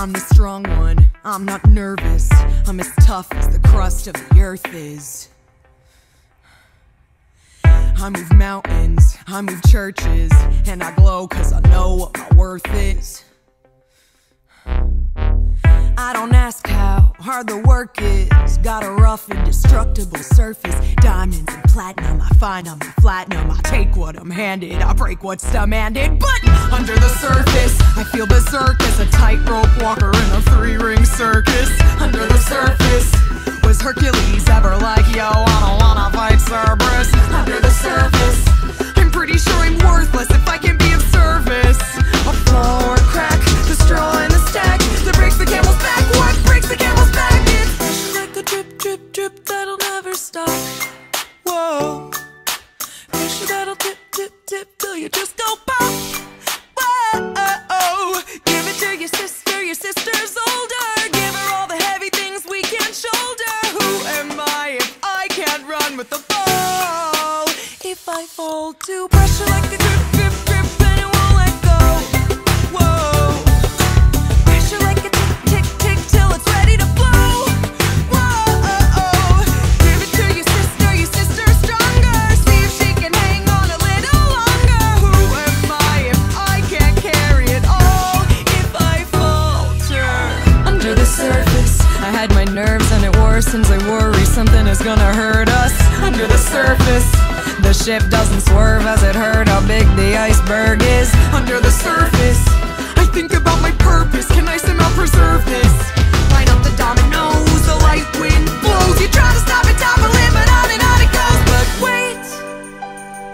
I'm the strong one, I'm not nervous. I'm as tough as the crust of the earth is. I move mountains, I move churches, and I glow cause I know what my worth is. I don't ask how hard the work is. Got a rough, indestructible surface. Diamonds and platinum, I find I'm the platinum. I take what I'm handed, I break what's demanded. But under the surface, I feel berserk as a tightrope walker in a three ring circus. Under the surface, was Hercules ever like, yo, I don't wanna fight Cerberus? Under the surface, I'm pretty sure I'm worthless if I can be of service. A flaw or a crack, the straw in the stack that breaks the camel's back. What breaks the camel's back? It's like a drip, drip, drip that'll never stop. Whoa, pressure that'll dip, dip, dip till you just go pop. I fall to pressure like a drip, drip, drip, then it won't let go. Whoa, pressure like a tick, tick, tick till it's ready to blow. Whoa, give it to your sister, your sister's stronger. See if she can hang on a little longer. Who am I if I can't carry it all? If I falter under the surface, I had my nerves and it worsens. I worry something is gonna hurt us under the surface. The ship doesn't swerve as it heard how big the iceberg is under the surface. I think about my purpose. Can I somehow preserve this? Line up the dominoes, the light wind blows. You try to stop it, topple it, but on and on it goes. But wait,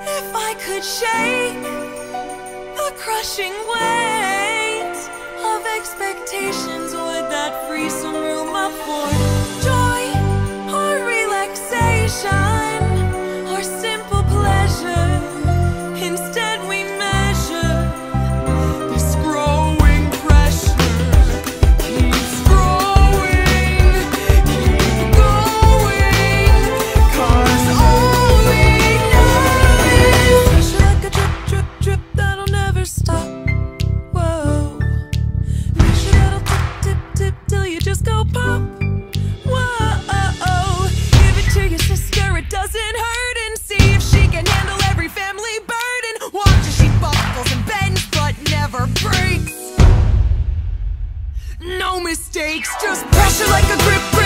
if I could shake the crushing weight of expectations, stop. Whoa, pressure that'll tip, tip, tip till you just go pop. Whoa, give it to your sister, it doesn't hurt, and see if she can handle every family burden. Watch as she buckles and bends, but never breaks. No mistakes, just pressure like a grip